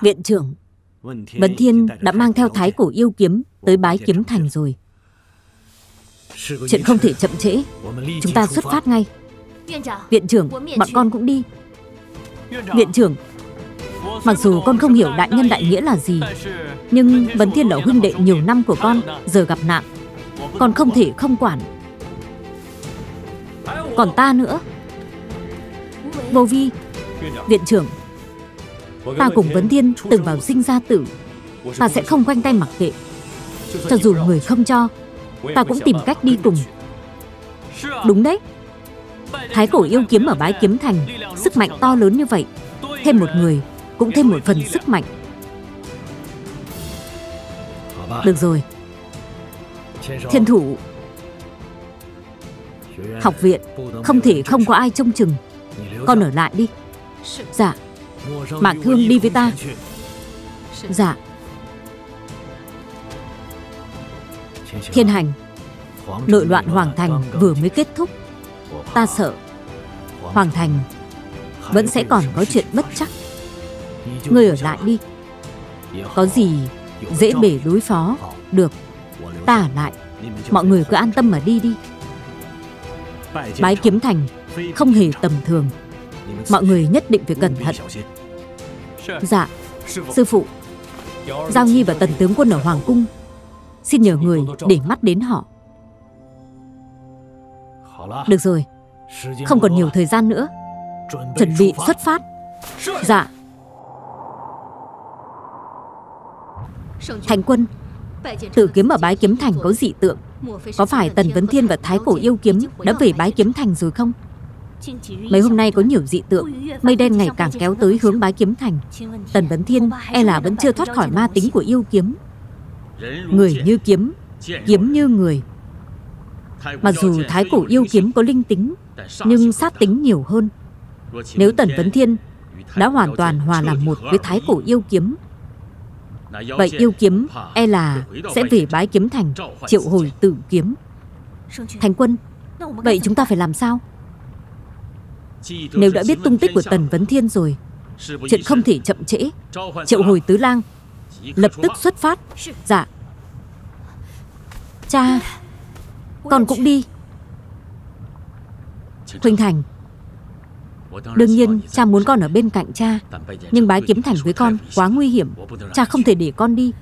Viện trưởng Vấn Thiên đã mang theo thái cổ yêu kiếm Tới bái kiếm thành rồi. Chuyện không thể chậm trễ. Chúng ta xuất phát ngay. Viện trưởng Bọn con cũng đi. Viện trưởng Mặc dù con không hiểu đại nhân đại nghĩa là gì Nhưng Vấn Thiên là huynh đệ nhiều năm của con Giờ gặp nạn. Con không thể không quản. Còn ta nữa. Vô vi Viện trưởng Ta cùng Vấn Thiên từng vào sinh ra tử. Ta sẽ không quanh tay mặc kệ. Cho dù người không cho Ta cũng tìm cách đi cùng. Đúng đấy. Thái cổ yêu kiếm ở bái kiếm thành Sức mạnh to lớn như vậy. Thêm một người cũng thêm một phần sức mạnh. Được rồi. Thiên thủ. Học viện Không thể không có ai trông chừng. Con ở lại đi. Dạ Mạc Thương đi với ta Dạ. Thiên hành, Nội loạn Hoàng Thành vừa mới kết thúc. Ta sợ Hoàng Thành Vẫn sẽ còn có chuyện bất chắc. Ngươi ở lại đi. Có gì dễ bể đối phó Được. Ta ở lại. Mọi người cứ an tâm mà đi đi. Bái kiếm thành Không hề tầm thường. Mọi người nhất định phải cẩn thận. Dạ. Sư phụ. Giao Nhi và tần tướng quân ở Hoàng Cung. Xin nhờ người để mắt đến họ. Được rồi. Không còn nhiều thời gian nữa. Chuẩn bị xuất phát. Dạ. Thành quân Tử kiếm ở bái kiếm thành có dị tượng. Có phải Tần Vấn Thiên và Thái Cổ Yêu Kiếm Đã về bái kiếm thành rồi không Mấy hôm nay có nhiều dị tượng Mây đen ngày càng kéo tới hướng bái kiếm thành. Tần Vấn Thiên e là vẫn chưa thoát khỏi ma tính của yêu kiếm. Người như kiếm Kiếm như người. Mặc dù Thái Cổ Yêu Kiếm có linh tính Nhưng sát tính nhiều hơn. Nếu Tần Vấn Thiên Đã hoàn toàn hòa làm một với Thái Cổ Yêu Kiếm. Vậy yêu kiếm e là sẽ về bái kiếm thành Triệu hồi tử kiếm. Thành quân Vậy chúng ta phải làm sao Nếu đã biết tung tích của Tần Vấn Thiên rồi Chuyện không thể chậm trễ. Triệu hồi tứ lang Lập tức xuất phát. Dạ. Cha Con cũng đi. Huynh Thành. Đương nhiên cha muốn con ở bên cạnh cha Nhưng bái kiếm thành với con quá nguy hiểm. Cha không thể để con đi.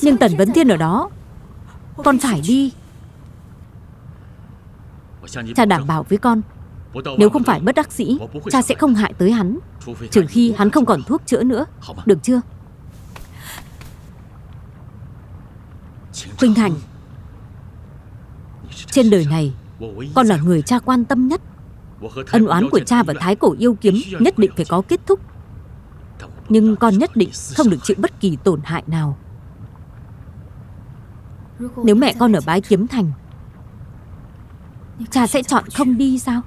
Nhưng Tần Vấn Thiên ở đó. Con phải đi. Cha đảm bảo với con Nếu không phải bất đắc dĩ Cha sẽ không hại tới hắn. Trừ khi hắn không còn thuốc chữa nữa. Được chưa? Huynh Thành. Trên đời này Con là người cha quan tâm nhất. Ân oán của cha và thái cổ yêu kiếm Nhất định phải có kết thúc. Nhưng con nhất định không được chịu bất kỳ tổn hại nào. Nếu mẹ con ở bái kiếm thành Cha sẽ chọn không đi sao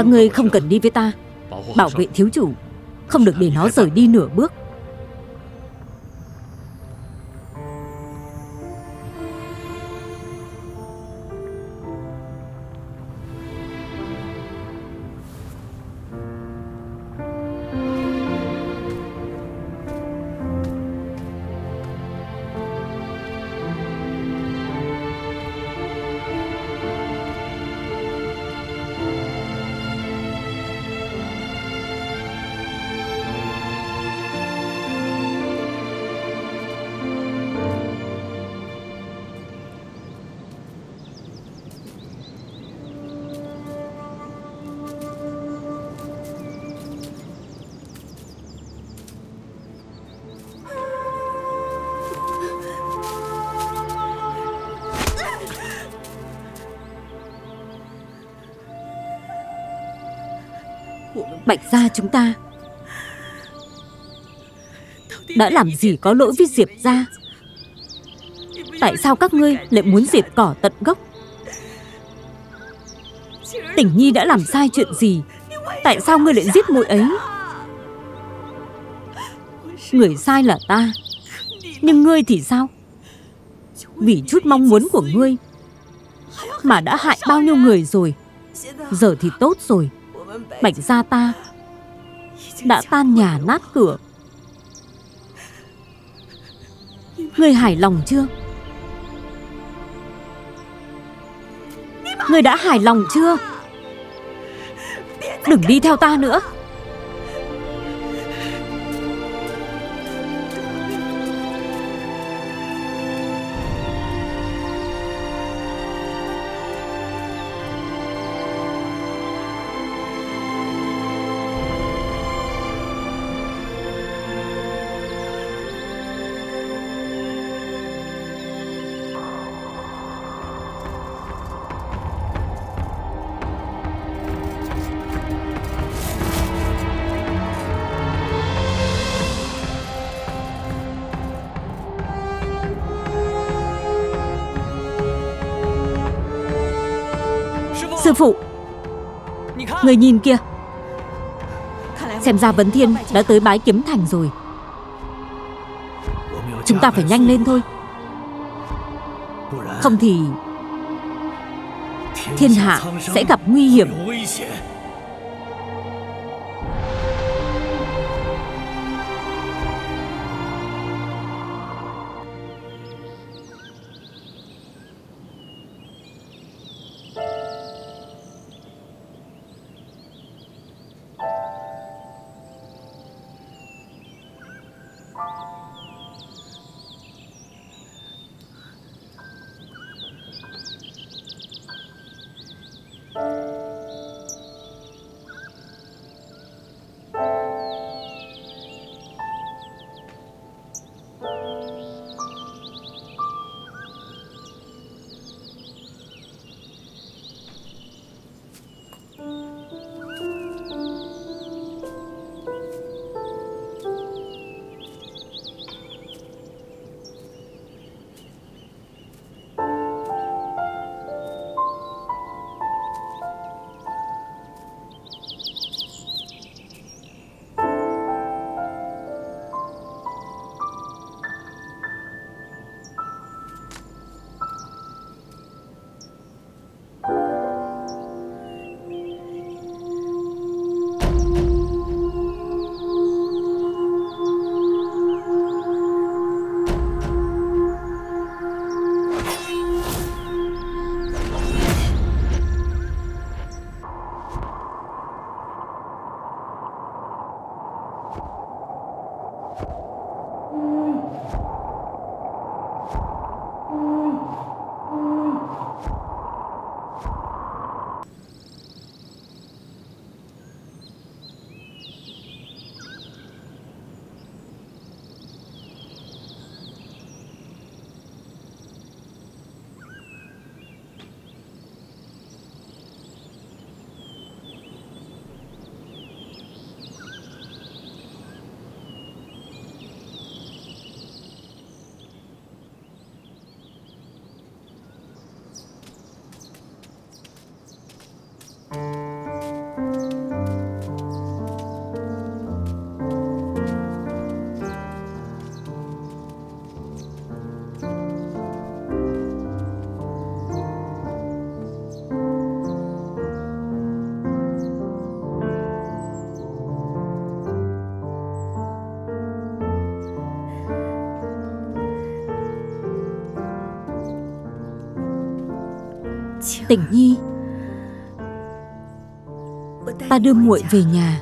Các ngươi không cần đi với ta. Bảo vệ thiếu chủ. Không được để nó rời đi nửa bước. Bạch gia chúng ta. Đã làm gì có lỗi với Diệp gia? Tại sao các ngươi lại muốn diệt cỏ tận gốc? Tỉnh Nhi đã làm sai chuyện gì? Tại sao ngươi lại giết muội ấy? Người sai là ta. Nhưng ngươi thì sao? Vì chút mong muốn của ngươi Mà đã hại bao nhiêu người rồi, Giờ thì tốt rồi. Bạch gia ta Đã tan nhà nát cửa. Ngươi hài lòng chưa? Ngươi đã hài lòng chưa? Đừng đi theo ta nữa. Phụ. Người nhìn kia Xem ra Vấn Thiên đã tới bái kiếm thành rồi. Chúng ta phải nhanh lên thôi. Không thì Thiên hạ sẽ gặp nguy hiểm. Tỉnh Nhi. Ta đưa muội về nhà.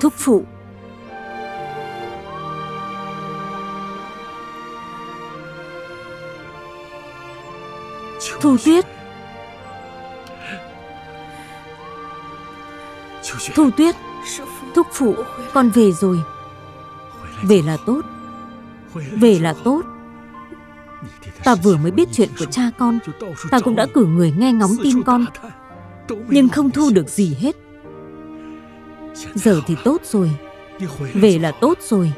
Thúc phụ. Thu Tuyết. Thu Tuyết, Thúc phụ, Con về rồi. Về là tốt. Về là tốt. Ta vừa mới biết chuyện của cha con. Ta cũng đã cử người nghe ngóng tin con. Nhưng không thu được gì hết. Giờ thì tốt rồi. Về là tốt rồi.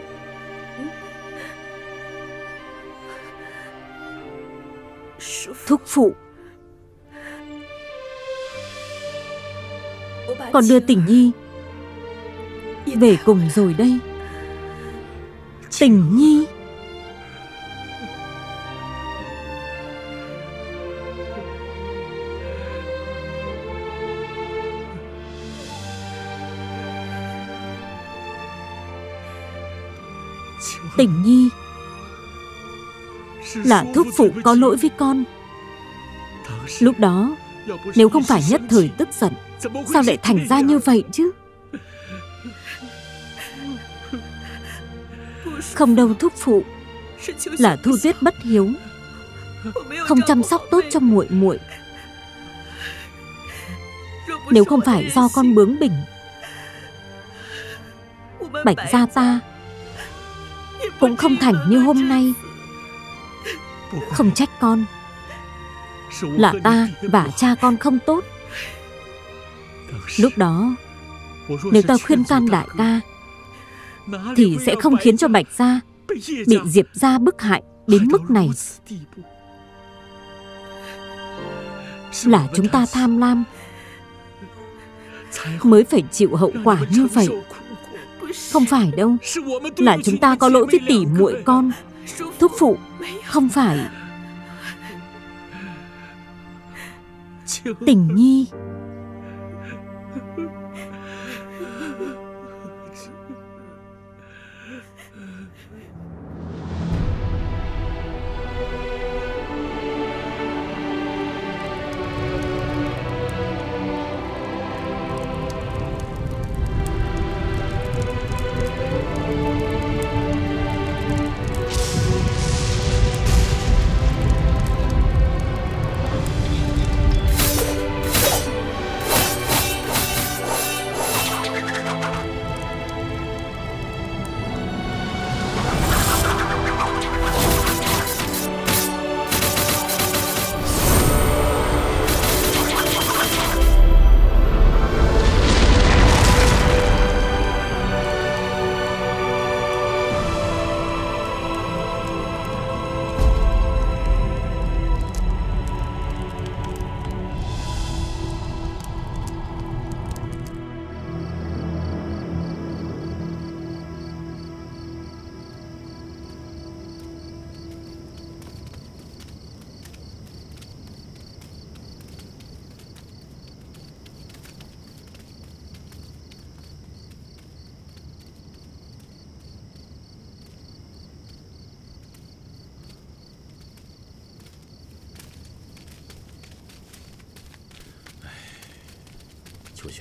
Thúc phụ. Con đưa tình nhi Về cùng rồi đây. Tình nhi. Tình nhi. Là thúc phụ có lỗi với con. Lúc đó Nếu không phải nhất thời tức giận Sao lại thành ra như vậy chứ? Không đâu thúc phụ Là Thu Tuyết bất hiếu. Không chăm sóc tốt cho muội muội. Nếu không phải do con bướng bỉnh Bạch gia ta cũng không thành như hôm nay. Không trách con. Là ta và cha con không tốt. Lúc đó, Nếu ta khuyên can đại ca, Thì sẽ không khiến cho Bạch Gia Bị Diệp Gia bức hại đến mức này. Là chúng ta tham lam, Mới phải chịu hậu quả như vậy. Không phải đâu. Là chúng ta có lỗi với tỷ muội con. Thúc phụ, Không phải. Tình nhi.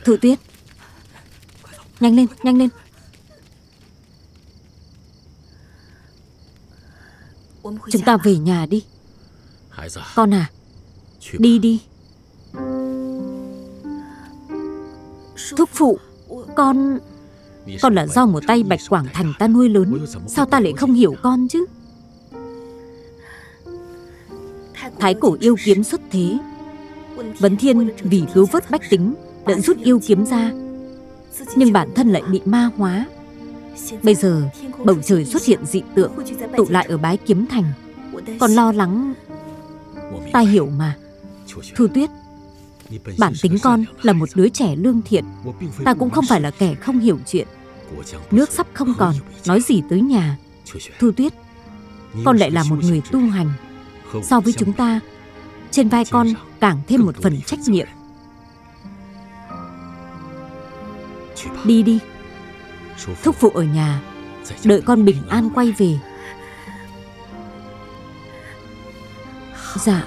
Thu Tuyết Nhanh lên, nhanh lên. Chúng ta về nhà đi. Con à Đi đi. Thúc phụ Con Con là do một tay Bạch Quảng Thành ta nuôi lớn. Sao ta lại không hiểu con chứ? Thái cổ yêu kiếm xuất thế. Vấn Thiên vì cứu vớt bách tính đã rút yêu kiếm ra. Nhưng bản thân lại bị ma hóa. Bây giờ, bầu trời xuất hiện dị tượng, tụ lại ở bái kiếm thành. Còn lo lắng ta hiểu mà. Thu tuyết, bản tính con là một đứa trẻ lương thiện. Ta cũng không phải là kẻ không hiểu chuyện. Nước sắp không còn, nói gì tới nhà. Thu tuyết, con lại là một người tu hành. So với chúng ta, trên vai con càng thêm một phần trách nhiệm. Đi đi Thúc phụ ở nhà. Đợi con bình an quay về. Dạ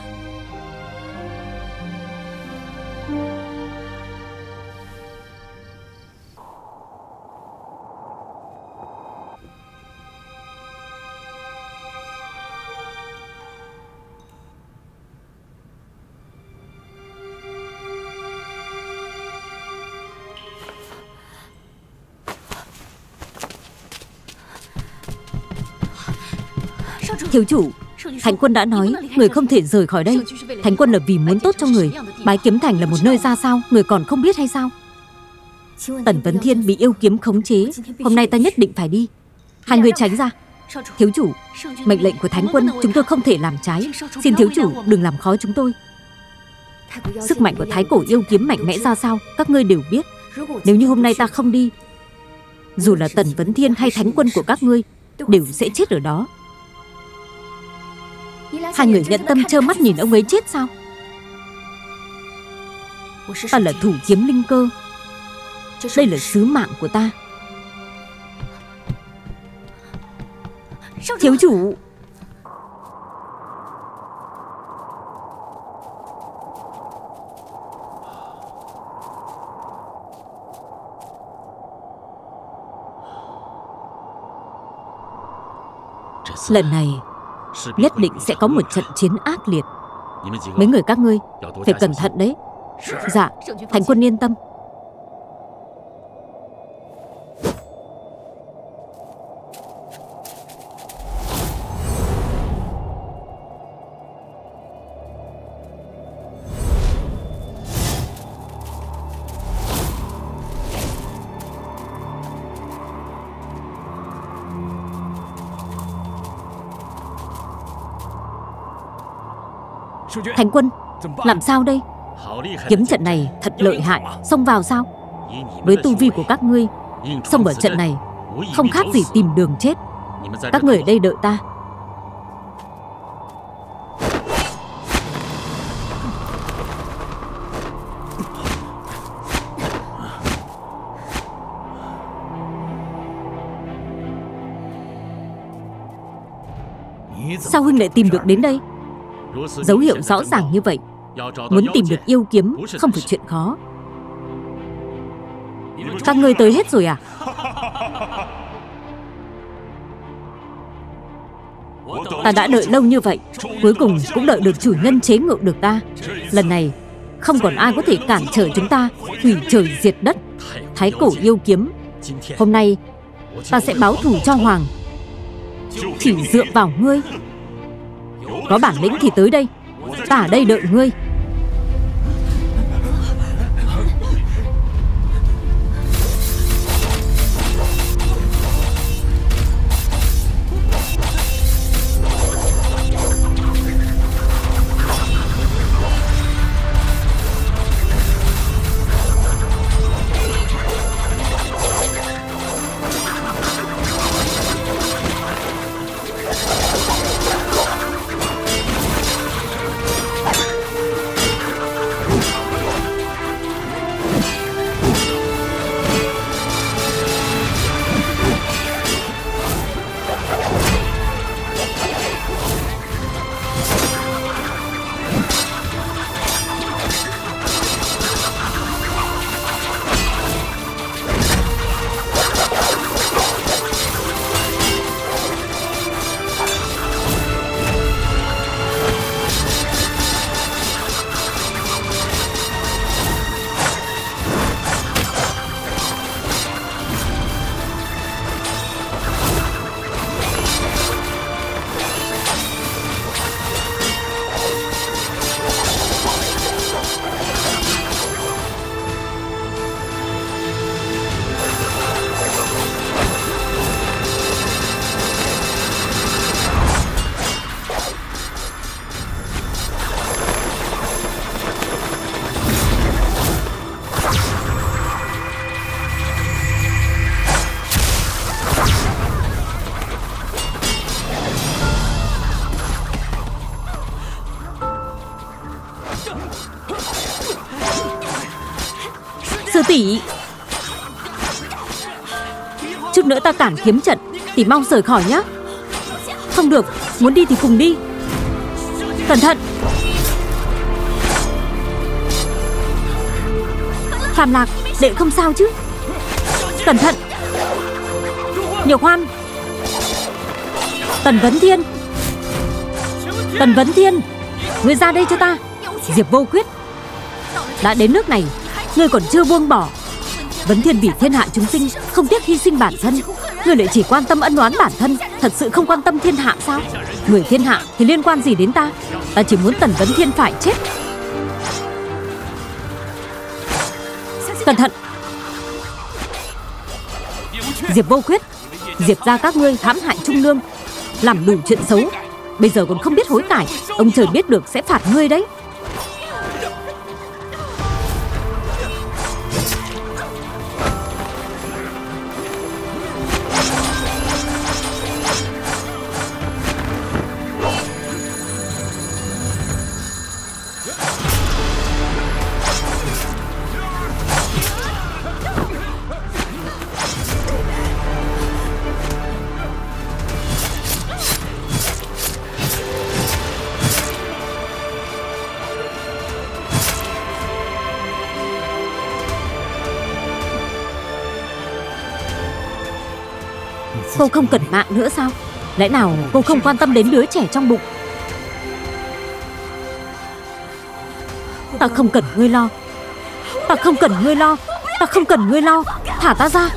Thiếu chủ. Thánh quân đã nói, Người không thể rời khỏi đây. Thánh quân là vì muốn tốt cho người. Bái kiếm thành là một nơi ra sao, Người còn không biết hay sao? Tần Vấn Thiên bị yêu kiếm khống chế. Hôm nay ta nhất định phải đi. Hai người tránh ra. Thiếu chủ, Mệnh lệnh của Thánh quân chúng tôi không thể làm trái. Xin thiếu chủ, đừng làm khó chúng tôi. Sức mạnh của Thái cổ yêu kiếm mạnh mẽ ra sao, Các ngươi đều biết. Nếu như hôm nay ta không đi, Dù là Tần Vấn Thiên hay Thánh quân của các ngươi, Đều sẽ chết ở đó. Hai người nhận tâm trơ mắt nhìn ông ấy chết sao? Ta là thủ kiếm linh cơ. Đây là sứ mạng của ta. Thiếu chủ! Lần này Nhất định sẽ có một trận chiến ác liệt. Mấy người các ngươi Phải cẩn thận đấy. Dạ Thành quân yên tâm Thành quân, Làm sao đây? Kiếm trận này thật lợi hại. Xông vào sao? Với tu vi của các ngươi, Xông ở trận này, Không khác gì tìm đường chết. Các người ở đây đợi ta. Sao huynh lại tìm được đến đây? Dấu hiệu rõ ràng như vậy. Muốn tìm được yêu kiếm không phải chuyện khó. Các ngươi tới hết rồi à? Ta đã đợi lâu như vậy. Cuối cùng cũng đợi được chủ nhân chế ngự được ta. Lần này không còn ai có thể cản trở chúng ta Hủy trời diệt đất Thái cổ yêu kiếm. Hôm nay ta sẽ báo thù cho Hoàng. Chỉ dựa vào ngươi có bản lĩnh thì tới đây. Ta ở đây đợi ngươi. Tỷ. Chút nữa ta cản kiếm trận, Tỷ mau rời khỏi nhá. Không được, Muốn đi thì cùng đi. Cẩn thận. Phạm Lạc, Đệ không sao chứ? Cẩn thận. Nhiều khoan Tần Vấn Thiên. Tần Vấn Thiên, Ngươi ra đây cho ta. Diệp vô quyết Đã đến nước này. Ngươi còn chưa buông bỏ. Vấn thiên vì thiên hạ chúng sinh, Không tiếc hy sinh bản thân. Ngươi lại chỉ quan tâm ân oán bản thân, Thật sự không quan tâm thiên hạ sao? Người thiên hạ thì liên quan gì đến ta? Ta chỉ muốn tần vấn thiên phải chết. Cẩn thận. Diệp vô khuyết, Diệp ra các ngươi hãm hại trung lương, Làm đủ chuyện xấu. Bây giờ còn không biết hối cải, Ông trời biết được sẽ phạt ngươi đấy. Cô không cần mạng nữa sao? Lẽ nào cô không quan tâm đến đứa trẻ trong bụng? Ta không cần ngươi lo. Ta không cần ngươi lo. Ta không cần ngươi lo. Thả ta ra.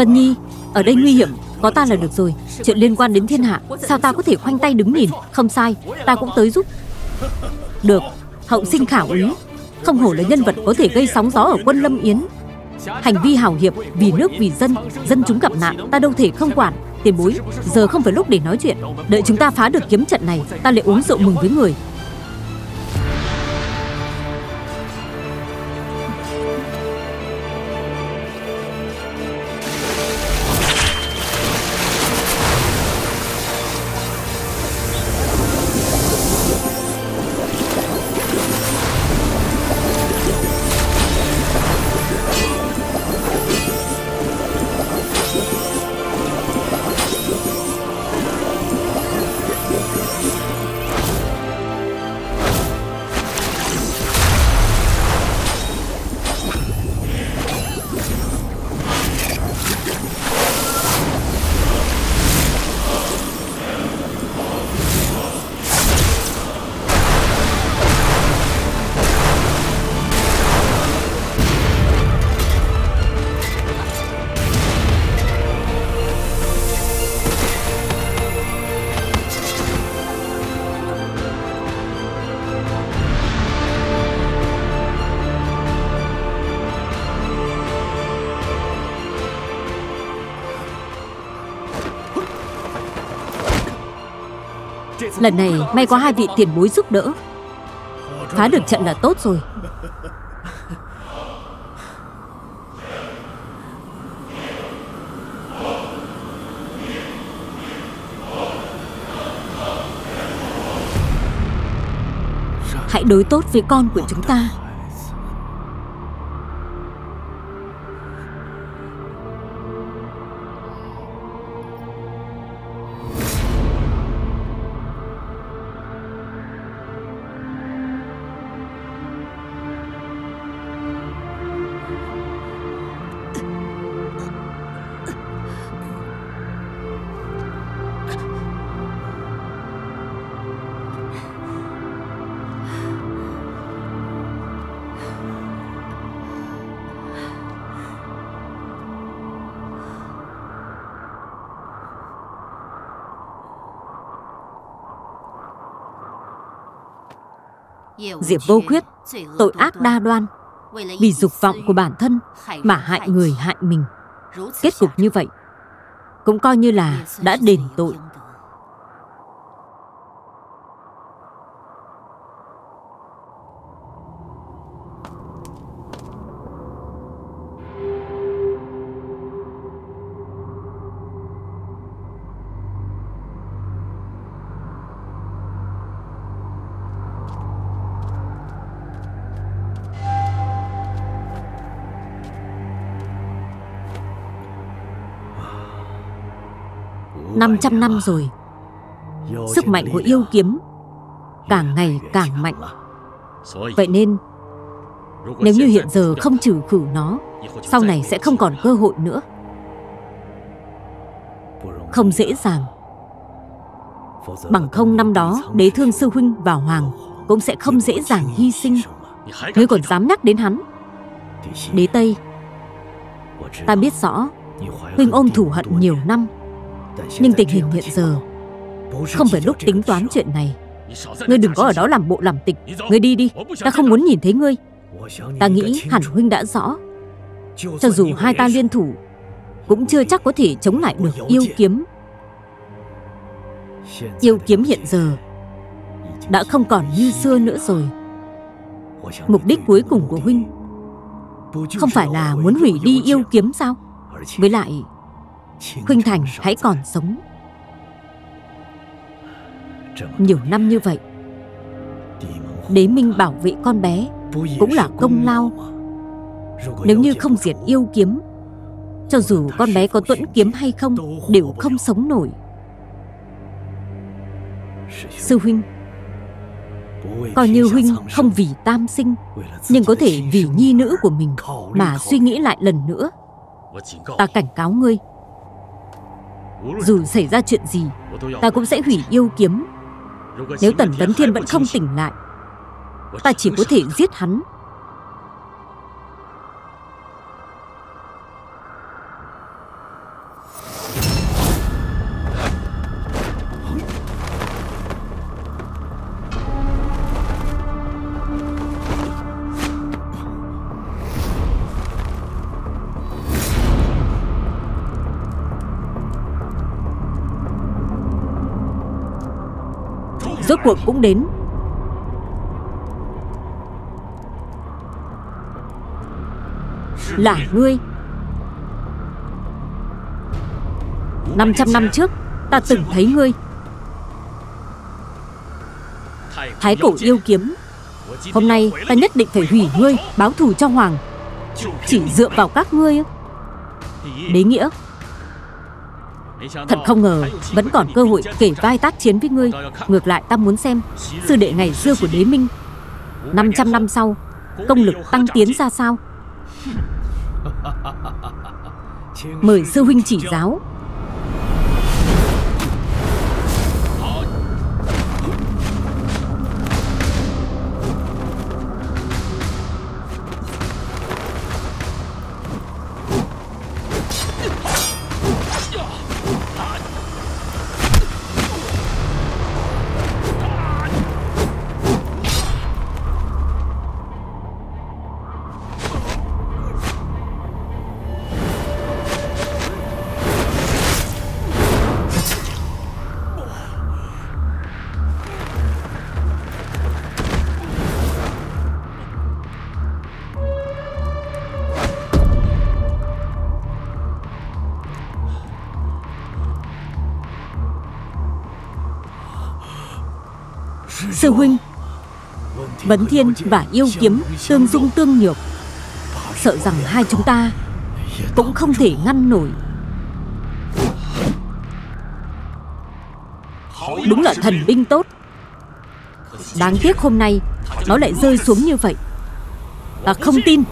Vân Nhi, ở đây nguy hiểm, có ta là được rồi. Chuyện liên quan đến thiên hạ, sao ta có thể khoanh tay đứng nhìn? Không sai, ta cũng tới giúp. Được, hậu sinh khảo ý. Không hổ là nhân vật có thể gây sóng gió ở quân Lâm Yến. Hành vi hào hiệp, vì nước vì dân, dân chúng gặp nạn, ta đâu thể không quản. Tiền bối, giờ không phải lúc để nói chuyện. Đợi chúng ta phá được kiếm trận này, ta lại uống rượu mừng với người. Lần này, may có hai vị tiền bối giúp đỡ. Phá được trận là tốt rồi. Hãy đối tốt với con của chúng ta. Diệp vô khuyết Tội ác đa đoan Vì dục vọng của bản thân Mà hại người hại mình. Kết cục như vậy Cũng coi như là đã đền tội năm trăm năm rồi. Sức mạnh của yêu kiếm Càng ngày càng mạnh. Vậy nên, Nếu như hiện giờ không trừ khử nó, Sau này sẽ không còn cơ hội nữa. Không dễ dàng. Bằng không năm đó, Đế thương sư huynh và hoàng Cũng sẽ không dễ dàng hy sinh. Ngươi còn dám nhắc đến hắn? Đế Tây, Ta biết rõ, Huynh ôm thủ hận nhiều năm. Nhưng tình hình hiện giờ Không phải lúc tính toán chuyện này. Ngươi đừng có ở đó làm bộ làm tịch. Ngươi đi đi, Ta không muốn nhìn thấy ngươi. Ta nghĩ hẳn Huynh đã rõ. Cho dù hai ta liên thủ, Cũng chưa chắc có thể chống lại được yêu kiếm. Yêu kiếm hiện giờ Đã không còn như xưa nữa rồi. Mục đích cuối cùng của Huynh Không phải là muốn hủy đi yêu kiếm sao? Với lại Huynh Thành hãy còn sống. Nhiều năm như vậy Đế Minh bảo vệ con bé Cũng là công lao. Nếu như không diệt yêu kiếm Cho dù con bé có tuẫn kiếm hay không Đều không sống nổi. Sư huynh Coi như huynh không vì tam sinh Nhưng có thể vì nhi nữ của mình Mà suy nghĩ lại lần nữa. Ta cảnh cáo ngươi dù xảy ra chuyện gì, Ta cũng sẽ hủy yêu kiếm. Nếu Tần Tấn Thiên vẫn không tỉnh lại, Ta chỉ có thể giết hắn. Cuộc cũng đến. Là ngươi. 500 năm trước, Ta từng thấy ngươi. Thái cổ yêu kiếm. Hôm nay, ta nhất định phải hủy ngươi, Báo thù cho Hoàng. Chỉ dựa vào các ngươi Đế nghĩa. Thật không ngờ Vẫn còn cơ hội kể vai tác chiến với ngươi. Ngược lại ta muốn xem Sư đệ ngày xưa của đế minh. 500 năm sau Công lực tăng tiến ra sao? Mời sư huynh chỉ giáo Sư huynh. Vấn thiên và yêu kiếm tương dung tương nhược. Sợ rằng hai chúng ta Cũng không thể ngăn nổi. Đúng là thần binh tốt. Đáng tiếc hôm nay Nó lại rơi xuống như vậy. Ta không tin.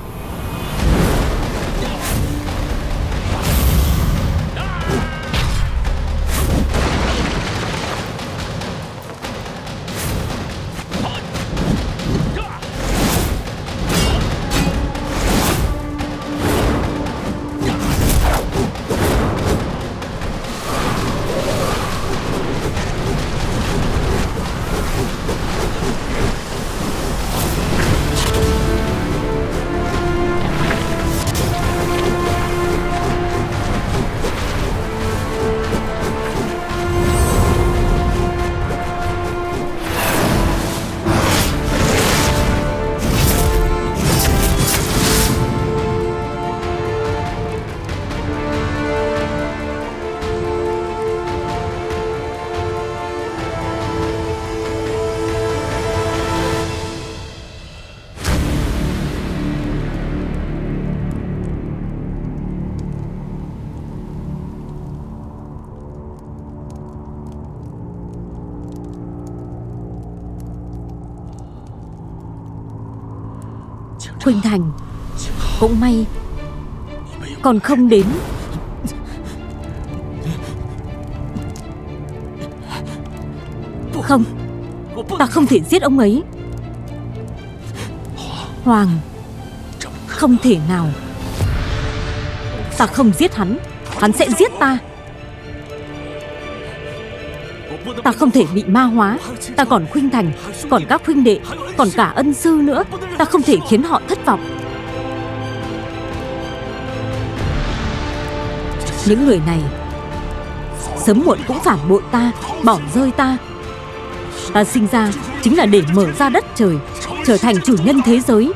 Khuynh Thành. Cũng may, Còn không đến. Không, Ta không thể giết ông ấy. Hoàng, Không thể nào. Ta không giết hắn Hắn sẽ giết ta. Ta không thể bị ma hóa. Ta còn khuynh thành, Còn các huynh đệ, Còn cả ân sư nữa. Ta không thể khiến họ thất vọng. Những người này, Sớm muộn cũng phản bội ta, Bỏ rơi ta. Ta sinh ra chính là để mở ra đất trời, Trở thành chủ nhân thế giới.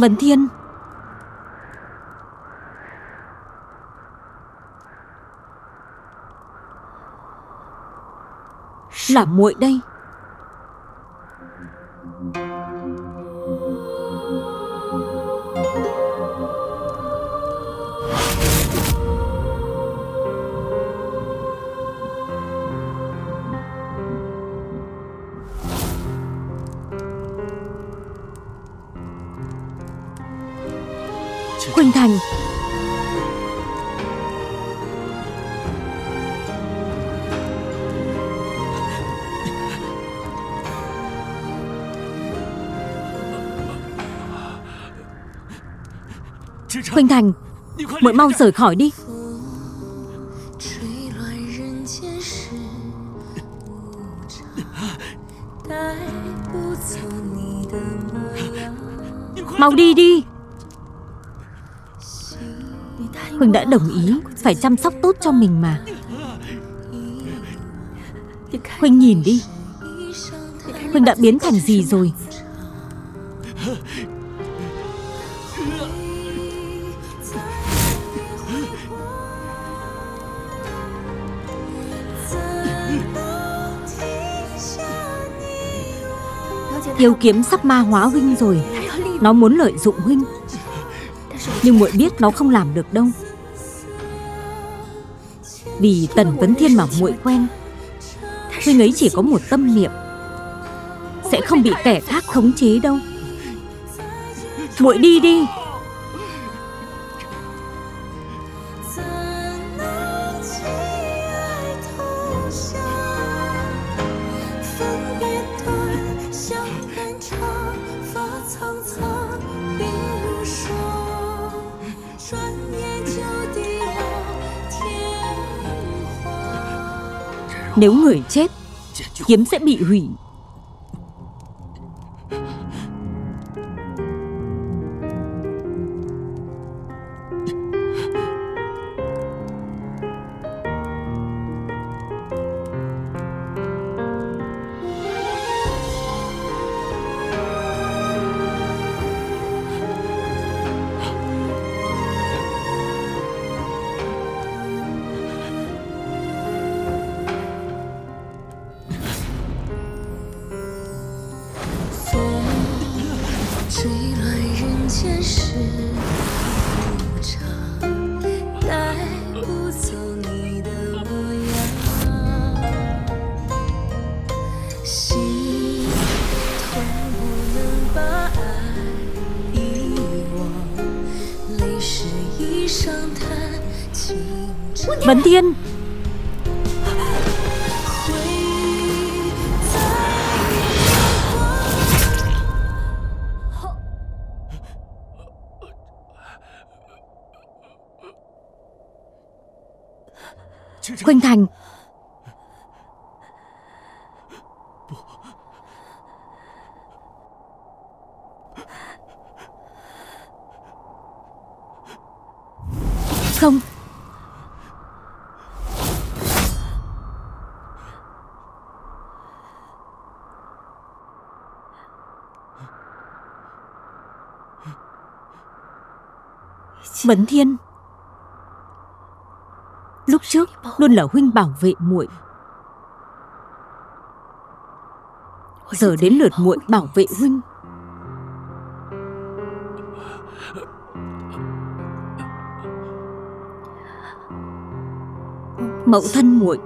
Vấn Thiên. Là muội đây. Khuynh Thành, Muội mau rời khỏi đi. Mau đi đi. Huynh đã đồng ý Phải chăm sóc tốt cho mình mà. Huynh nhìn đi. Huynh đã biến thành gì rồi? Yêu kiếm sắp ma hóa Huynh rồi. Nó muốn lợi dụng Huynh. Nhưng muội biết nó không làm được đâu. Vì Tần Vấn Thiên mà muội quen, Huynh ấy chỉ có một tâm niệm. Sẽ không bị kẻ khác khống chế đâu. Muội đi đi. Nếu người chết Kiếm sẽ bị hủy. Vấn Thiên. Khuynh Thành Không Vấn Thiên. Lúc trước, luôn là huynh bảo vệ muội. Giờ đến lượt muội bảo vệ huynh. Mẫu thân muội,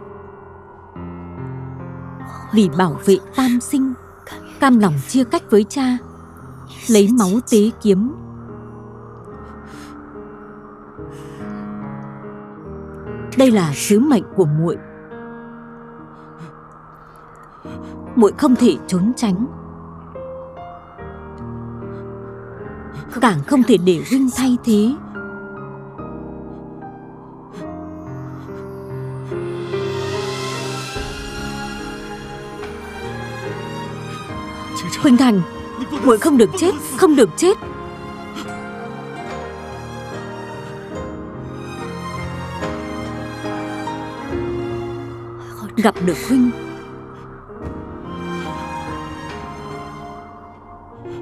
Vì bảo vệ tam sinh, Cam lòng chia cách với cha, Lấy máu tế kiếm. Đây là sứ mệnh của muội. Muội không thể trốn tránh. Càng không thể để huynh thay thế. Huynh thành, muội không được chết, không được chết. Gặp được huynh.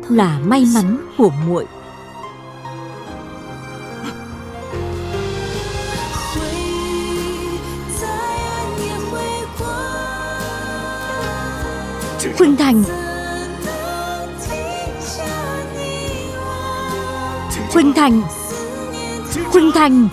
Là may mắn của muội. Huynh thành. Huynh thành. Huynh thành.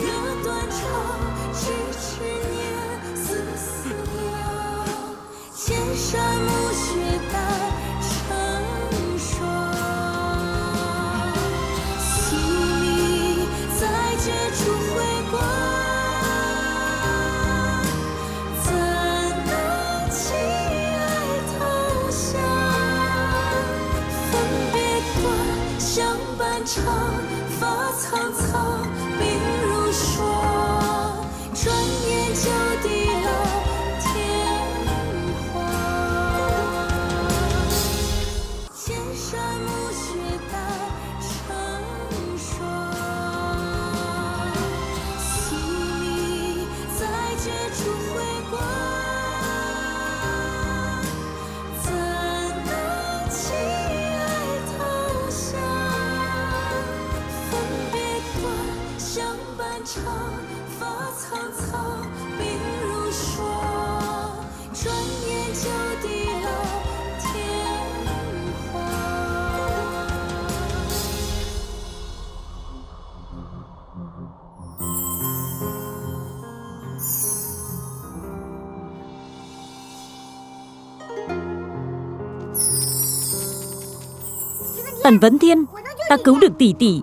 Vấn Thiên, Ta cứu được tỷ tỷ.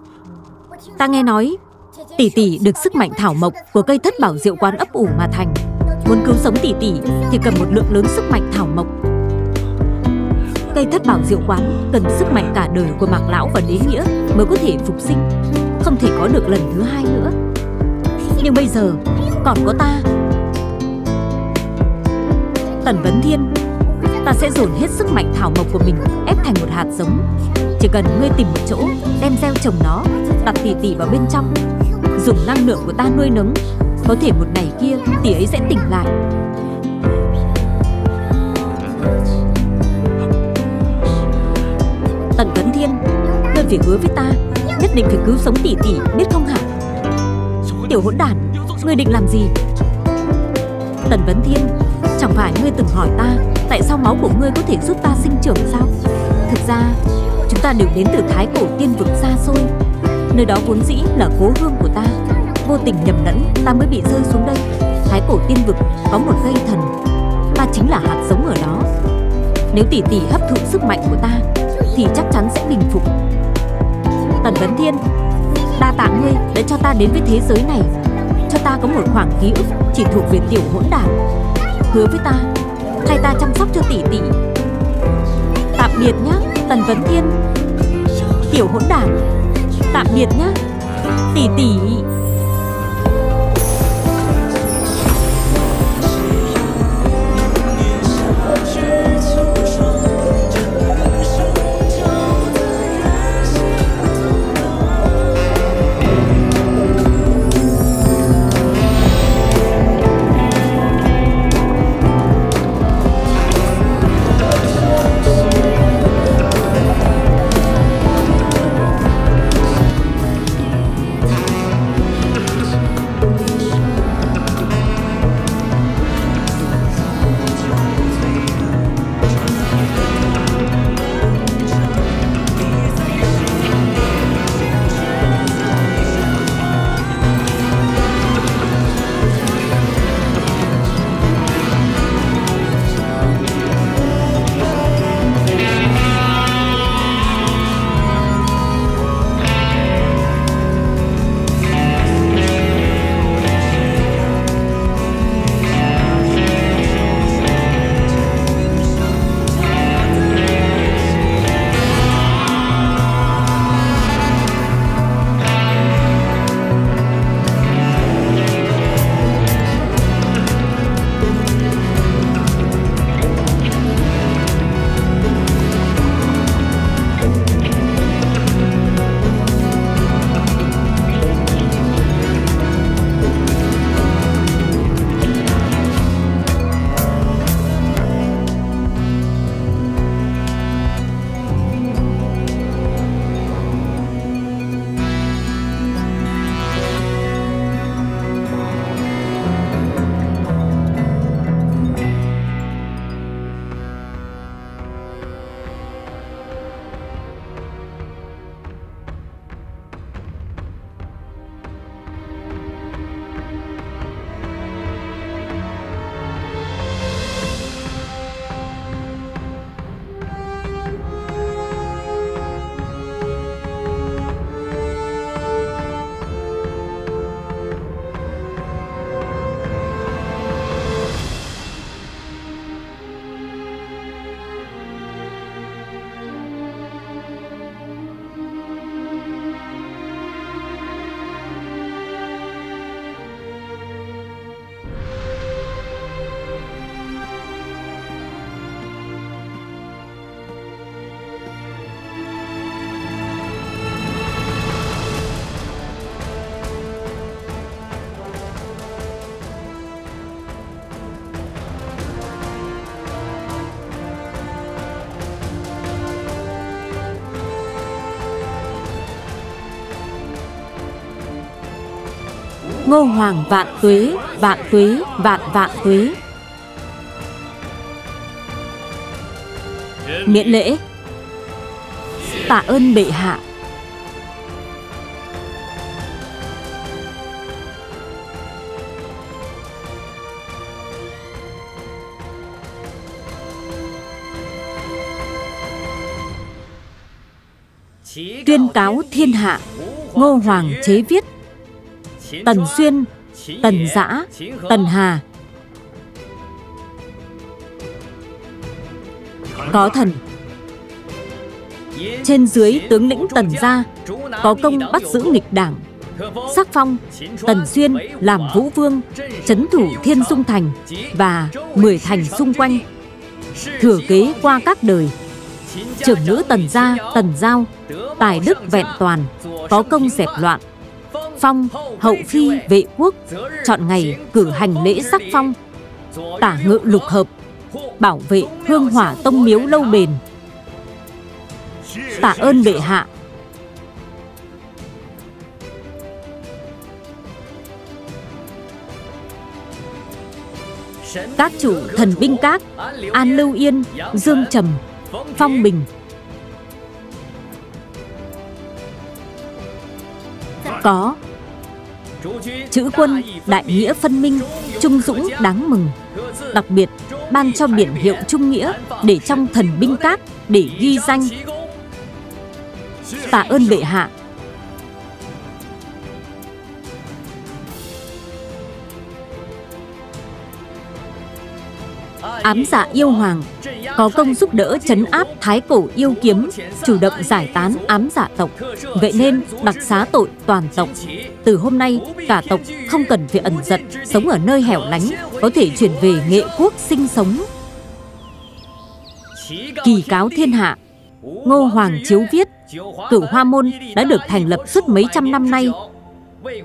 Ta nghe nói, Tỷ tỷ được sức mạnh thảo mộc của cây thất bảo diệu quán ấp ủ mà thành. Muốn cứu sống tỷ tỷ thì cần một lượng lớn sức mạnh thảo mộc. Cây thất bảo diệu quán cần sức mạnh cả đời của mạc lão và đế nghĩa mới có thể phục sinh. Không thể có được lần thứ hai nữa. Nhưng bây giờ, còn có ta. Tần Vấn Thiên, Ta sẽ dồn hết sức mạnh thảo mộc của mình ép thành một hạt giống chỉ cần ngươi tìm một chỗ, Đem gieo trồng nó, Đặt tỉ tỉ vào bên trong. Dùng năng lượng của ta nuôi nấng, Có thể một ngày kia tỷ ấy sẽ tỉnh lại. Tần Vấn Thiên, Ngươi phải hứa với ta, Nhất định phải cứu sống tỷ tỷ biết không hả? Tiểu hỗn đản Ngươi định làm gì? Tần Vấn Thiên, Chẳng phải ngươi từng hỏi ta Tại sao máu của ngươi có thể giúp ta sinh trưởng sao? Thực ra Chúng ta đều đến từ thái cổ tiên vực xa xôi. Nơi đó vốn dĩ là cố hương của ta. Vô tình nhầm lẫn, ta mới bị rơi xuống đây. Thái cổ tiên vực có một cây thần. Ta chính là hạt giống ở đó. Nếu tỷ tỷ hấp thụ sức mạnh của ta, Thì chắc chắn sẽ bình phục. Tần Vấn Thiên, Đa tạ ngươi đã cho ta đến với thế giới này. Cho ta có một khoảng ký ức Chỉ thuộc về tiểu hỗn đản. Hứa với ta, Thay ta chăm sóc cho tỷ tỷ. Tạm biệt nhé Tần Vấn Thiên. Tiểu hỗn đản. Tạm biệt nhá. Tỷ tỷ Ngô Hoàng vạn tuế, vạn tuế, vạn vạn tuế. Miễn lễ. Tạ ơn bệ hạ. Tuyên cáo thiên hạ Ngô Hoàng chế viết Tần Xuyên, Tần Giã, Tần Hà. Có thần. Trên dưới tướng lĩnh Tần Gia Có công bắt giữ nghịch đảng. Sắc phong, Tần Xuyên làm vũ vương, Chấn thủ Thiên Dung Thành Và mười thành xung quanh. Thừa kế qua các đời. Trưởng nữ Tần Gia, Tần Giao, Tài đức vẹn toàn, Có công dẹp loạn. Phong, hậu phi, vệ quốc, Chọn ngày cử hành lễ sắc phong, Tả ngự lục hợp, Bảo vệ hương hỏa tông miếu lâu bền. Tạ ơn bệ hạ. Các chủ thần binh các, An Lưu Yên, Dương Trầm, Phong Bình. Có Chữ quân đại nghĩa phân minh, Trung dũng đáng mừng. Đặc biệt, ban cho biển hiệu trung nghĩa Để trong thần binh các Để ghi danh. Tạ ơn bệ hạ. Ám dạ yêu hoàng có công giúp đỡ chấn áp thái cổ yêu kiếm, chủ động giải tán ám giả tộc. Vậy nên đặc xá tội toàn tộc. Từ hôm nay, cả tộc không cần phải ẩn giật, sống ở nơi hẻo lánh, có thể chuyển về nghệ quốc sinh sống. Kỳ cáo thiên hạ. Ngô hoàng chiếu viết, cửu hoa môn đã được thành lập suốt mấy trăm năm nay,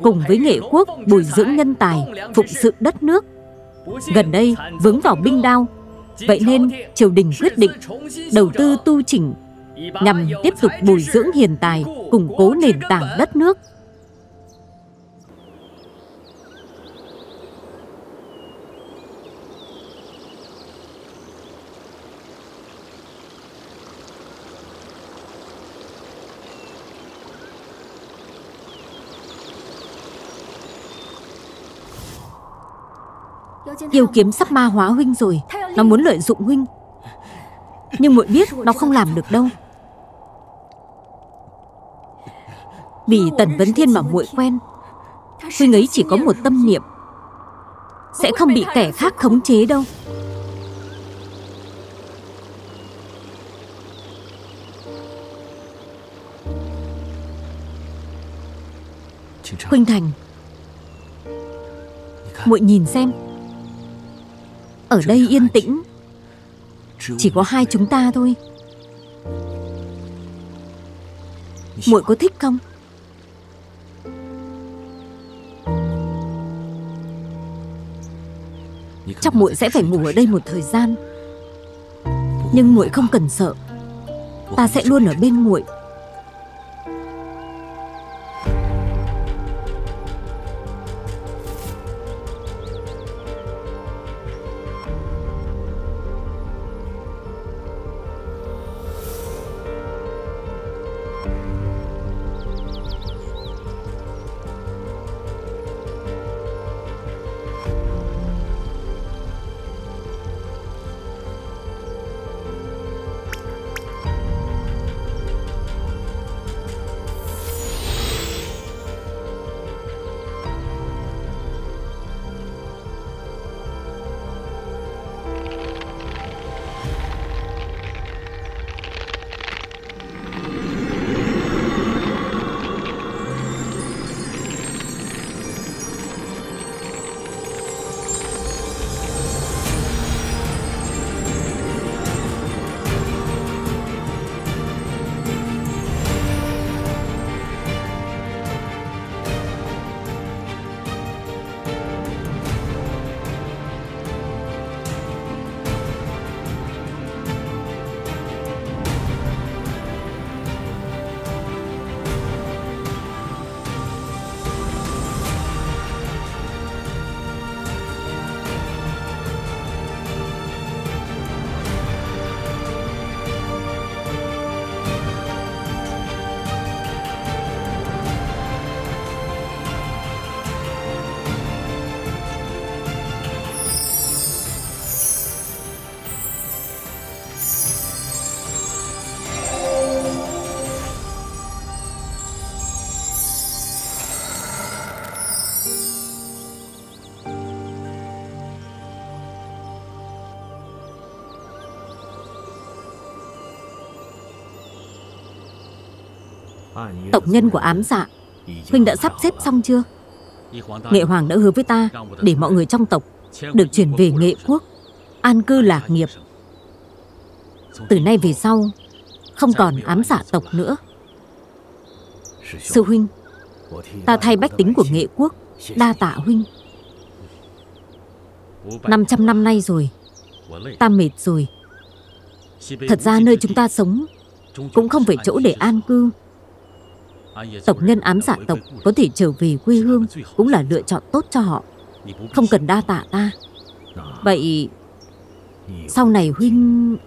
cùng với nghệ quốc bồi dưỡng nhân tài, phụng sự đất nước. Gần đây, vướng vào binh đao Vậy nên triều đình quyết định đầu tư tu chỉnh nhằm tiếp tục bồi dưỡng hiền tài, củng cố nền tảng đất nước. Yêu kiếm sắp ma hóa huynh rồi. Nó muốn lợi dụng huynh. Nhưng muội biết nó không làm được đâu. Vì Tần Vấn Thiên mà muội quen, Huynh ấy chỉ có một tâm niệm. Sẽ không bị kẻ khác khống chế đâu. Huynh Thành, muội nhìn xem ở đây yên tĩnh. Chỉ có hai chúng ta thôi. Muội có thích không? Chắc muội sẽ phải ngủ ở đây một thời gian. Nhưng muội không cần sợ. Ta sẽ luôn ở bên muội Tộc nhân của ám dạ. Huynh đã sắp xếp xong chưa? Nghệ Hoàng đã hứa với ta Để mọi người trong tộc Được chuyển về nghệ quốc, An cư lạc nghiệp. Từ nay về sau, Không còn ám giả tộc nữa. Sư huynh, Ta thay bách tính của nghệ quốc Đa tạ huynh. 500 năm nay rồi, Ta mệt rồi. Thật ra nơi chúng ta sống Cũng không phải chỗ để an cư. Tộc nhân ám giả tộc Có thể trở về quê hương Cũng là lựa chọn tốt cho họ. Không cần đa tạ ta. Vậy Sau này huynh,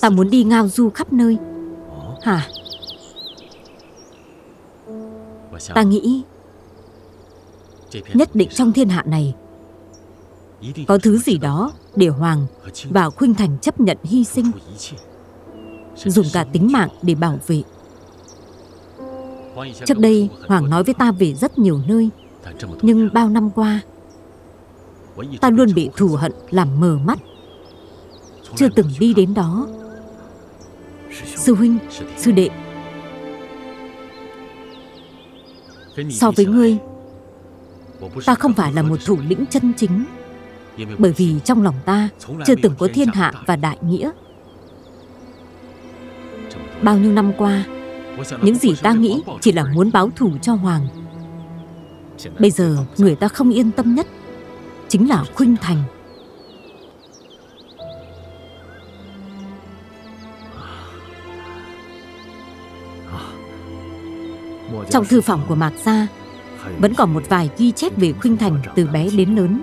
Ta muốn đi ngao du khắp nơi. Hả? Ta nghĩ Nhất định trong thiên hạ này Có thứ gì đó để Hoàng và Khuynh Thành chấp nhận hy sinh. Dùng cả tính mạng để bảo vệ. Trước đây Hoàng nói với ta về rất nhiều nơi Nhưng bao năm qua Ta luôn bị thù hận làm mờ mắt. Chưa từng đi đến đó. Sư huynh, sư đệ So với ngươi Ta không phải là một thủ lĩnh chân chính Bởi vì trong lòng ta Chưa từng có thiên hạ và đại nghĩa. Bao nhiêu năm qua, Những gì ta nghĩ chỉ là muốn báo thù cho Hoàng. Bây giờ người ta không yên tâm nhất Chính là Khuynh Thành. Trong thư phòng của Mạc Gia, Vẫn còn một vài ghi chép về Khuynh Thành từ bé đến lớn.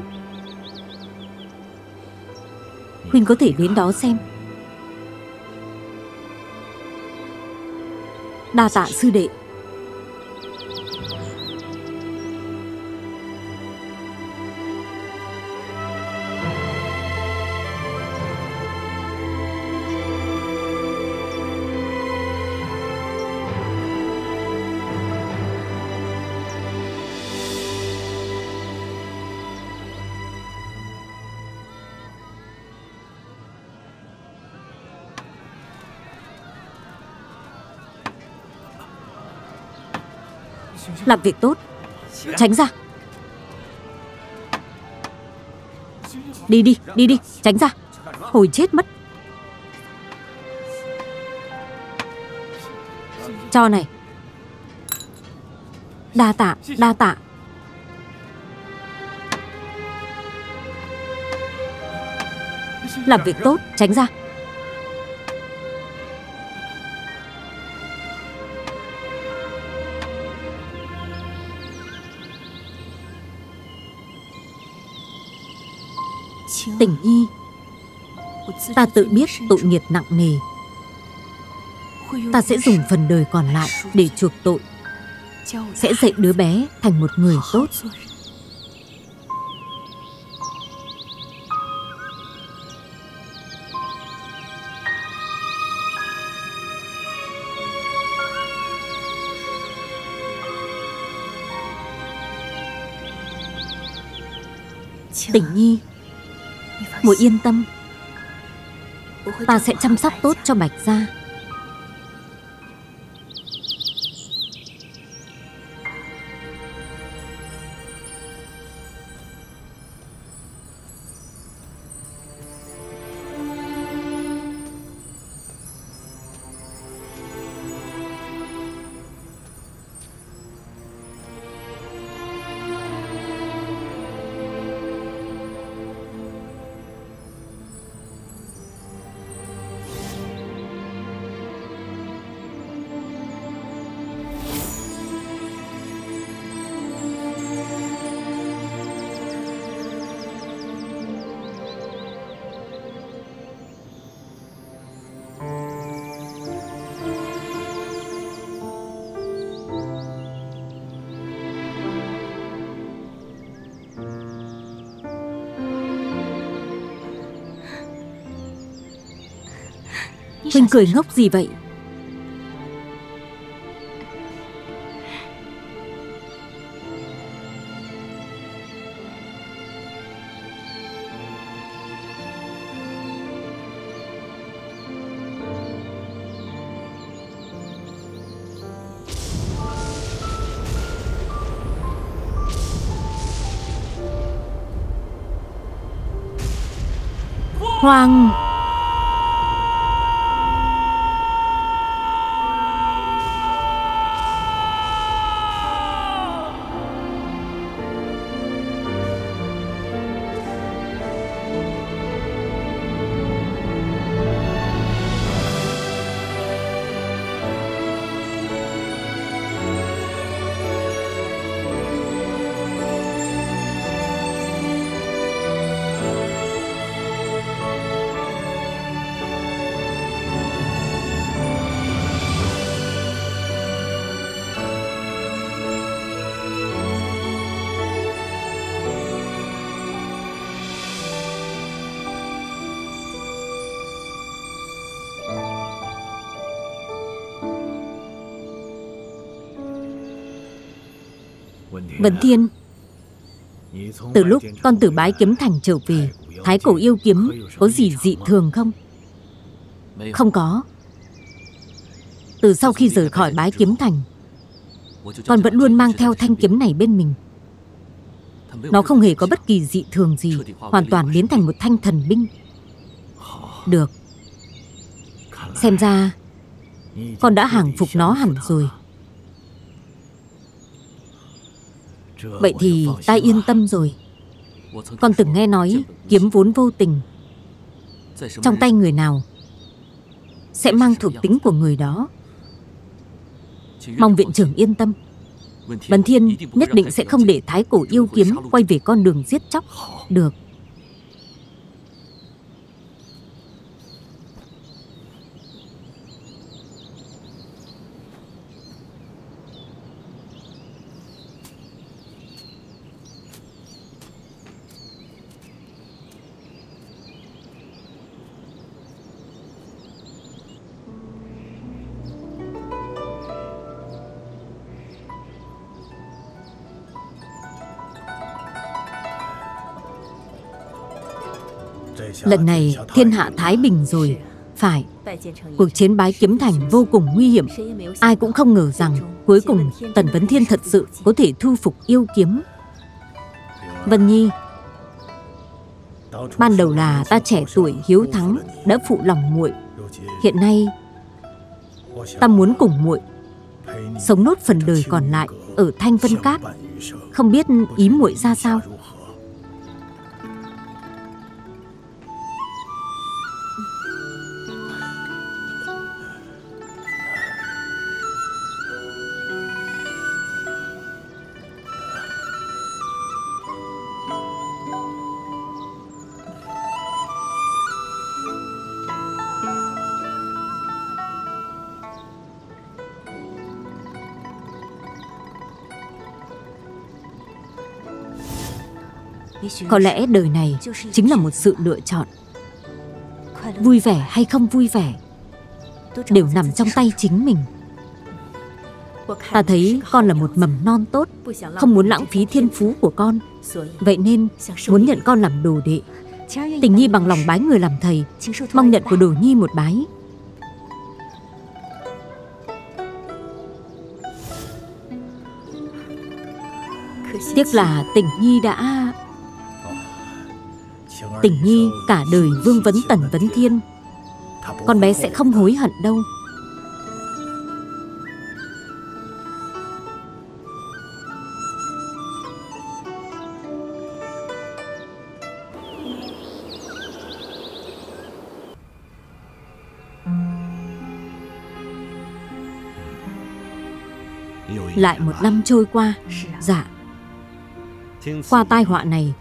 Huynh có thể đến đó xem. Đa tạ sư đệ. Làm việc tốt. Tránh ra. Đi đi, đi đi, tránh ra. Hồi chết mất. Cho này. Đa tạ, đa tạ. Làm việc tốt, tránh ra. Tình nhi Ta tự biết tội nghiệp nặng nề. Ta sẽ dùng phần đời còn lại để chuộc tội. Sẽ dạy đứa bé thành một người tốt. Tình nhi Muội yên tâm. Ta sẽ chăm sóc tốt cho Bạch Gia. cười ngốc gì vậy? Hoàng! Vấn Thiên. Từ lúc con từ bái kiếm thành trở về, Thái cổ yêu kiếm có gì dị thường không? Không có. Từ sau khi rời khỏi bái kiếm thành, Con vẫn luôn mang theo thanh kiếm này bên mình. Nó không hề có bất kỳ dị thường gì, Hoàn toàn biến thành một thanh thần binh. Được. Xem ra, Con đã hàng phục nó hẳn rồi. Vậy thì ta yên tâm rồi. Con từng nghe nói kiếm vốn vô tình. Trong tay người nào Sẽ mang thuộc tính của người đó? Mong viện trưởng yên tâm. Bần Thiên nhất định sẽ không để thái cổ yêu kiếm Quay về con đường giết chóc. Được Lần này thiên hạ Thái Bình rồi. Phải, Cuộc chiến bái kiếm thành vô cùng nguy hiểm. Ai cũng không ngờ rằng Cuối cùng Tần Vấn Thiên thật sự Có thể thu phục yêu kiếm. Vân Nhi, Ban đầu là ta trẻ tuổi hiếu thắng, Đã phụ lòng muội. Hiện nay, Ta muốn cùng muội Sống nốt phần đời còn lại Ở Thanh Vân Cát. Không biết ý muội ra sao? Có lẽ đời này chính là một sự lựa chọn. Vui vẻ hay không vui vẻ Đều nằm trong tay chính mình. Ta thấy con là một mầm non tốt, Không muốn lãng phí thiên phú của con. Vậy nên muốn nhận con làm đồ đệ. Tình nhi bằng lòng bái người làm thầy, Mong nhận của đồ nhi một bái. Tiếc là tình nhi đã Tình nhi cả đời vương vấn tần vấn thiên. Con bé sẽ không hối hận đâu. Lại một năm trôi qua Dạ. Qua tai họa này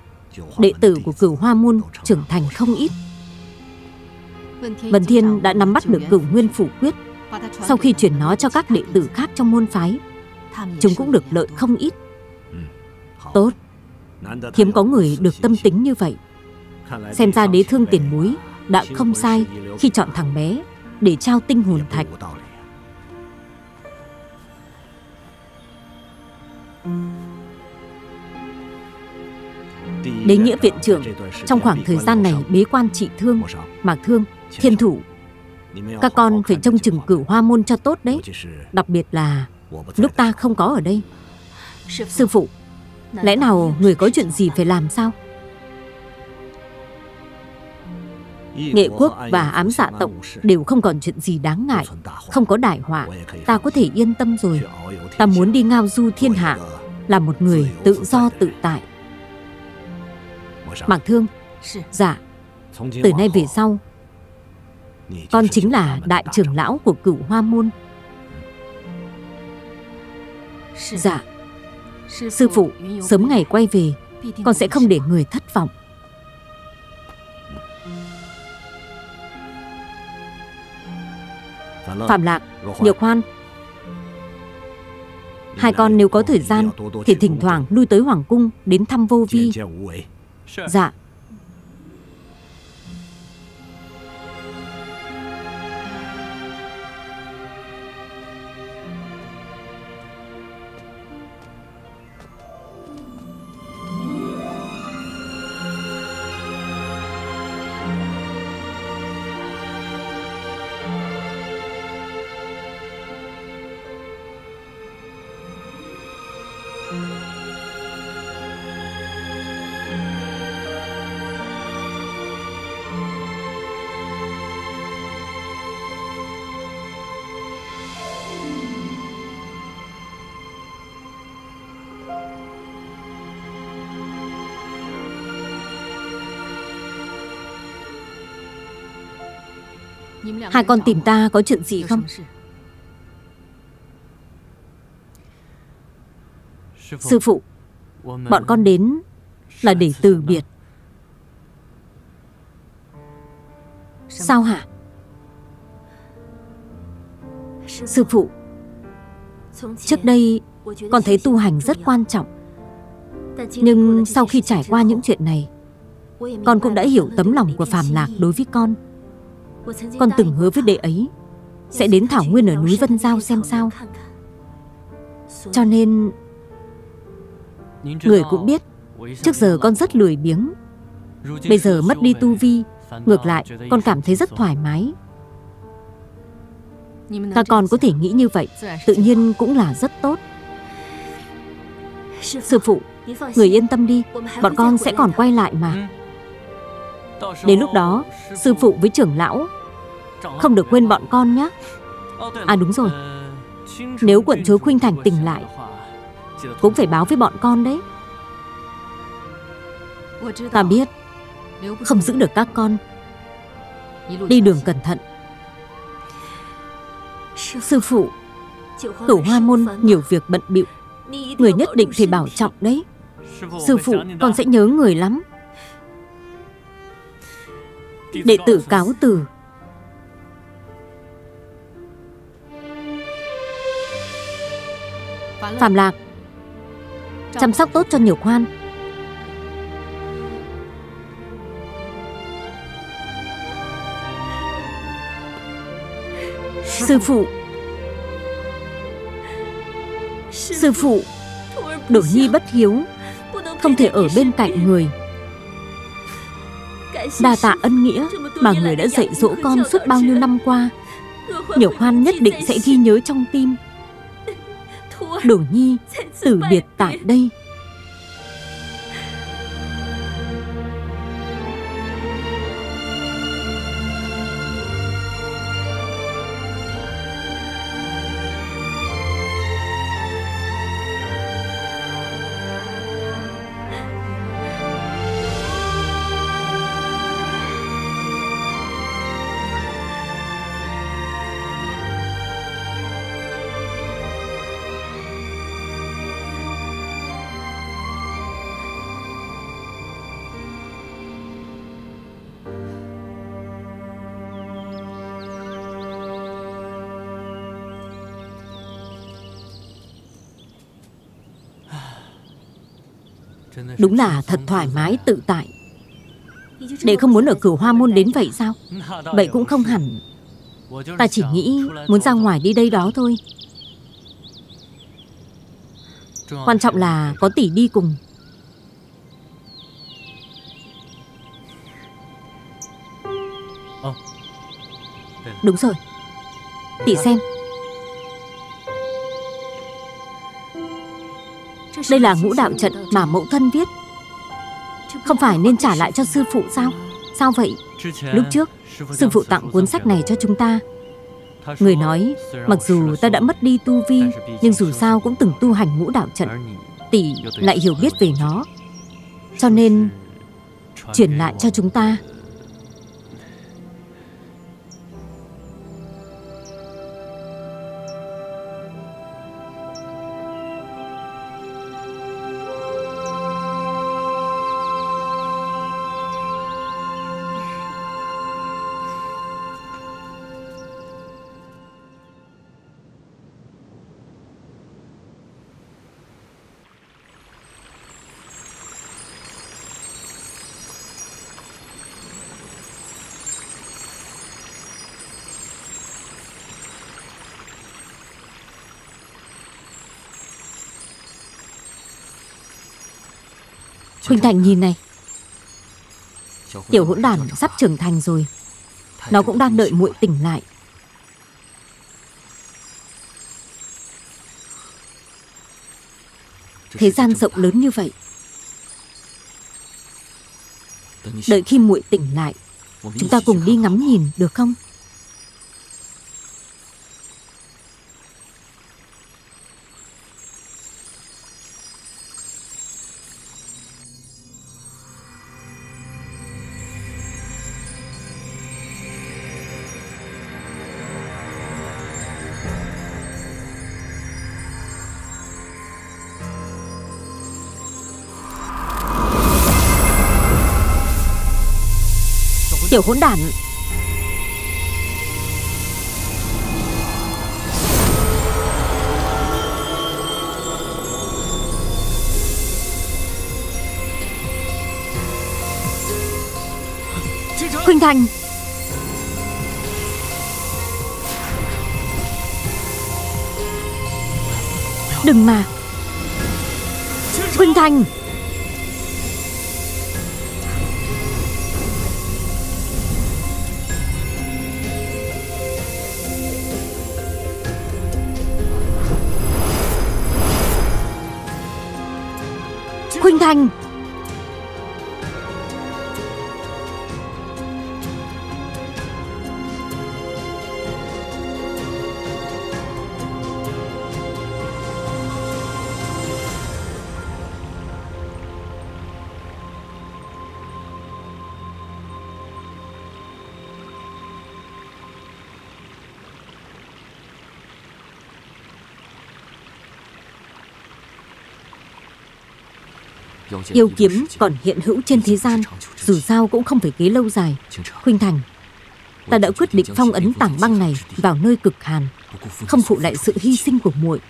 Đệ tử của cửu hoa môn trưởng thành không ít. Vân Thiên đã nắm bắt được cửu nguyên phủ quyết. Sau khi chuyển nó cho các đệ tử khác trong môn phái, Chúng cũng được lợi không ít. Tốt. Hiếm có người được tâm tính như vậy. Xem ra đế thương tiền bối Đã không sai khi chọn thằng bé Để trao tinh hồn thạch. Đế nghĩa viện trưởng Trong khoảng thời gian này bế quan trị thương Mạc thương, thiên thủ. Các con phải trông chừng cửu hoa môn cho tốt đấy. Đặc biệt là Lúc ta không có ở đây. Sư phụ Lẽ nào người có chuyện gì phải làm sao? Nghệ quốc và ám dạ tộc đều không còn chuyện gì đáng ngại Không có đại họa. Ta có thể yên tâm rồi. Ta muốn đi ngao du thiên hạ Là một người tự do tự tại. Mạc Thương Dạ. Từ nay về sau Con chính là đại trưởng lão của cửu hoa môn. Dạ. Sư phụ Sớm ngày quay về Con sẽ không để người thất vọng. Phạm Lạc Nhược Hoan. Hai con nếu có thời gian Thì thỉnh thoảng lui tới Hoàng Cung Đến thăm vô vi Dạ. Hai con tìm ta có chuyện gì không? Sư phụ, Bọn con đến Là để từ biệt. Sao hả? Sư phụ, Trước đây Con thấy tu hành rất quan trọng. Nhưng sau khi trải qua những chuyện này, Con cũng đã hiểu tấm lòng của Phạm Lạc đối với con con từng hứa với đệ ấy, Sẽ đến Thảo Nguyên ở núi Vân Giao xem sao. Cho nên, Người cũng biết, Trước giờ con rất lười biếng. Bây giờ mất đi tu vi, Ngược lại, con cảm thấy rất thoải mái. Các con có thể nghĩ như vậy, Tự nhiên cũng là rất tốt. Sư phụ, Người yên tâm đi, Bọn con sẽ còn quay lại mà. Đến lúc đó, Sư phụ với trưởng lão không được quên bọn con nhé. À đúng rồi. Nếu quận chúa Khuynh Thành tỉnh lại, Cũng phải báo với bọn con đấy. Ta biết, Không giữ được các con. Đi đường cẩn thận. Sư phụ Tổ hoa môn nhiều việc bận bịu. Người nhất định phải bảo trọng đấy. Sư phụ, con sẽ nhớ người lắm. Đệ tử cáo từ. Phạm Lạc, Chăm sóc tốt cho nhiều khoan Sư phụ Sư phụ Đổ nhi bất hiếu, Không thể ở bên cạnh người. Đa tạ ân nghĩa mà người đã dạy dỗ con suốt bao nhiêu năm qua. Nhiều khoan nhất định sẽ ghi nhớ trong tim. Đổ nhi từ biệt tại đây. Đúng là thật thoải mái, tự tại. Đệ không muốn ở cửu hoa môn đến vậy sao? Vậy cũng không hẳn. Ta chỉ nghĩ muốn ra ngoài đi đây đó thôi. Quan trọng là có tỷ đi cùng. Đúng rồi. Tỷ xem. Đây là ngũ đạo trận mà mẫu thân viết Không phải nên trả lại cho sư phụ sao Sao vậy? Lúc trước, sư phụ tặng cuốn sách này cho chúng ta. Người nói, mặc dù ta đã mất đi tu vi, nhưng dù sao cũng từng tu hành ngũ đạo trận. Tỷ lại hiểu biết về nó. Cho nên, chuyển lại cho chúng ta. Huynh Thành nhìn này. Tiểu hỗn đản sắp trưởng thành rồi. Nó cũng đang đợi muội tỉnh lại. Thế gian rộng lớn như vậy. Đợi khi muội tỉnh lại Chúng ta cùng đi ngắm nhìn được không? Tiểu hỗn đản. Khuynh Thành. Đừng mà. Khuynh Thành. Khuynh Yêu kiếm còn hiện hữu trên thế gian Dù sao cũng không phải kế lâu dài. Khuynh Thành Ta đã quyết định phong ấn tảng băng này Vào nơi cực hàn Không phụ lại sự hy sinh của muội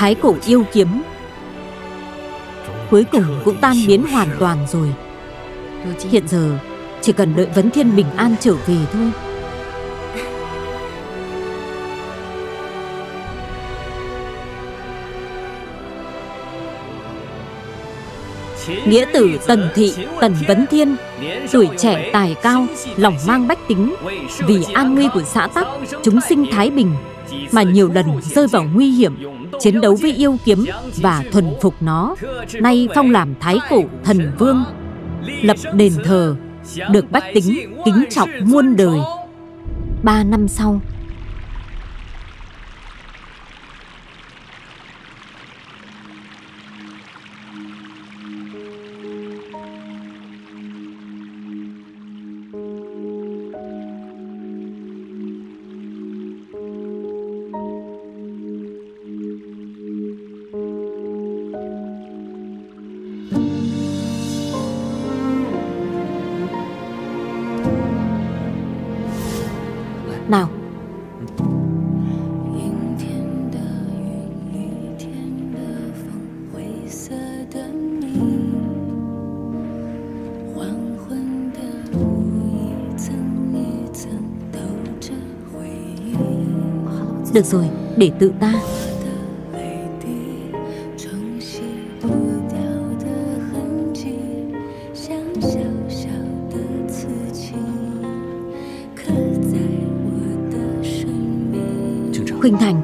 Thái cổ yêu kiếm. Cuối cùng cũng tan biến hoàn toàn rồi. Hiện giờ, Chỉ cần đợi Vấn Thiên bình an trở về thôi. Nghĩa tử Tần Thị, Tần Vấn Thiên, Tuổi trẻ tài cao, Lòng mang bách tính. Vì an nguy của xã tắc, Chúng sinh Thái Bình. Mà nhiều lần rơi vào nguy hiểm, Chiến đấu với yêu kiếm Và thuần phục nó. Nay phong làm Thái Cổ Thần Vương, Lập đền thờ, Được bách tính kính trọng muôn đời. Ba năm sau Được rồi, để tự ta. Khuynh Thành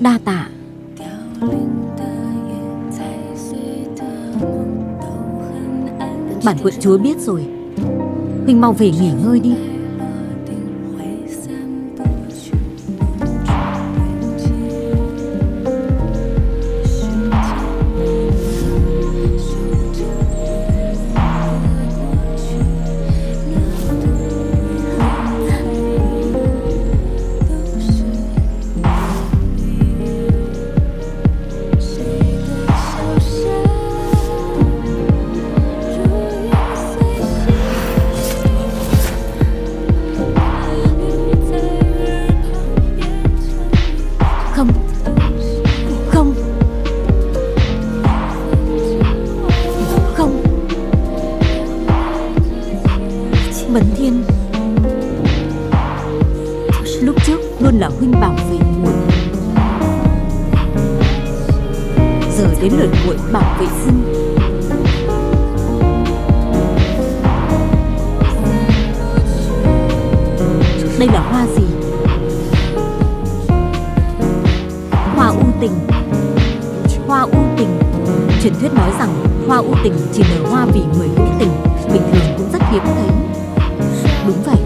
Đa tạ. Bản quận chúa biết rồi. Huynh mau về nghỉ ngơi đi. Đến lượt muội bảo vệ sinh. Đây là hoa gì? Hoa u tình. Hoa u tình. Truyền thuyết nói rằng hoa u tình chỉ nở hoa vì người hữu tình, Bình thường cũng rất hiếm thấy. Đúng vậy.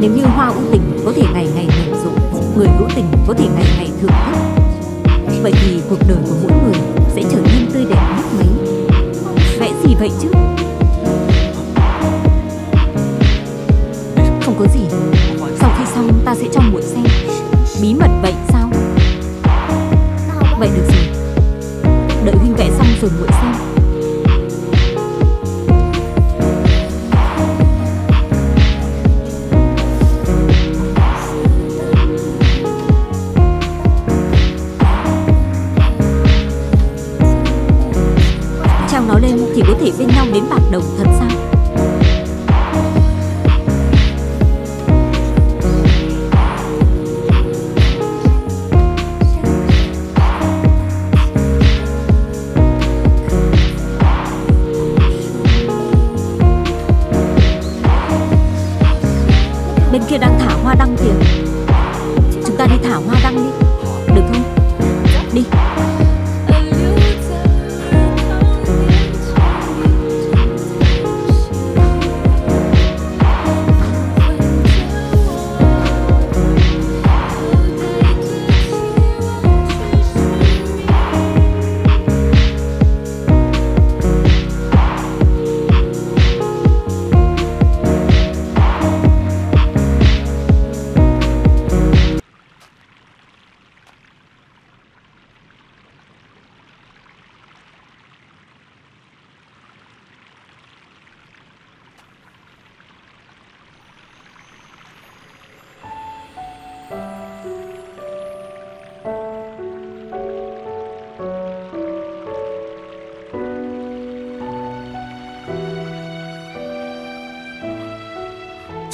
Nếu như hoa u tình có thể ngày ngày nở rộ, Người hữu tình có thể ngày ngày thưởng thức Vậy thì cuộc đời của mỗi người sẽ trở nên tươi đẹp biết mấy? Vẽ gì vậy chứ? Không có gì. Sau khi xong, ta sẽ cho một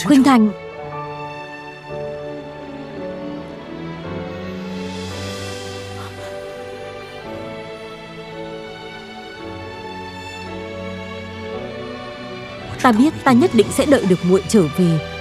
Khuynh Thành. Ta biết ta nhất định sẽ đợi được muội trở về.